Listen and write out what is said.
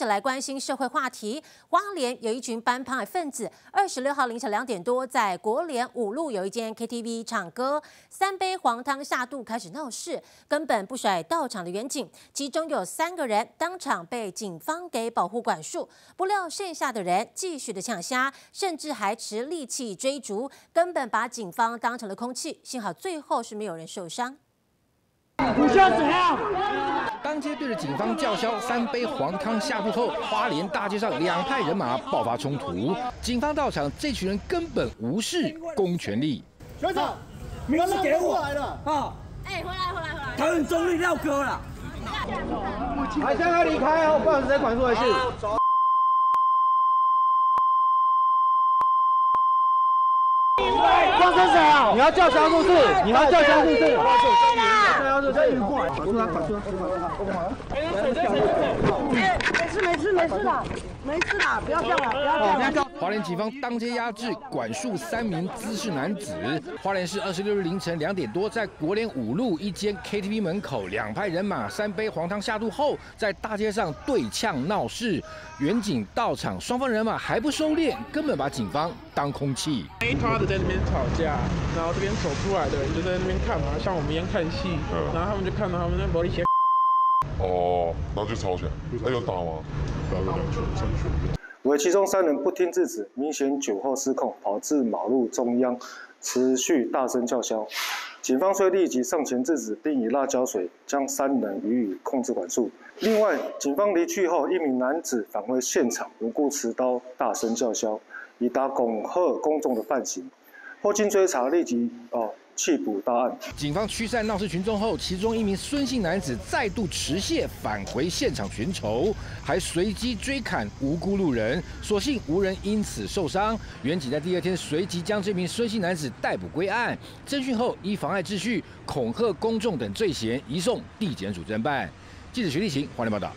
起来关心社会话题。花莲有一群班派分子，二十六号凌晨两点多，在国联五路有一间 KTV 唱歌，三杯黄汤下肚，开始闹事，根本不甩到场的远警。其中有三个人当场被警方给保护管束，不料剩下的人继续的抢虾，甚至还持利器追逐，根本把警方当成了空气。幸好最后是没有人受伤。当街对着警方叫嚣，三杯黄汤下肚后，花莲大街上两派人马爆发冲突。警方到场，这群人根本无视公权力。学长，名字给我来了啊！哎，回来回来回来！他们中立撂哥了。还现在离开哦，不然再管住回去。你要叫嚣是不是？你要叫嚣是不是？没事没事没事的，没事的，不要这样了，不要这样。花莲警方当街压制管束三名滋事男子。花莲市二十六日凌晨两点多，在国联五路一间 KTV 门口，两派人马三杯黄汤下肚后，在大街上对呛闹事。远警到场，双方人马还不收敛，根本把警方当空气。一他的在那边吵架，然后这边走出来的人就在那边看嘛，像我们一样看戏。然后他们就看到他们那玻璃鞋。哦，然后就吵起来。还有打吗？打了两拳，三拳。为其中三人不听制止，明显酒后失控，跑至马路中央，持续大声叫嚣。警方虽立即上前制止，并以辣椒水将三人予以控制管束。另外，警方离去后，一名男子返回现场，无故持刀大声叫嚣，以达恐吓公众的犯行。后经追查，立即哦。弃捕到案。警方驱散闹事群众后，其中一名孙姓男子再度持械返回现场寻仇，还随机追砍无辜路人，所幸无人因此受伤。原警在第二天随即将这名孙姓男子逮捕归案，侦讯后依妨碍秩序、恐吓公众等罪嫌移送地检署侦办。记者徐立行，华联报道。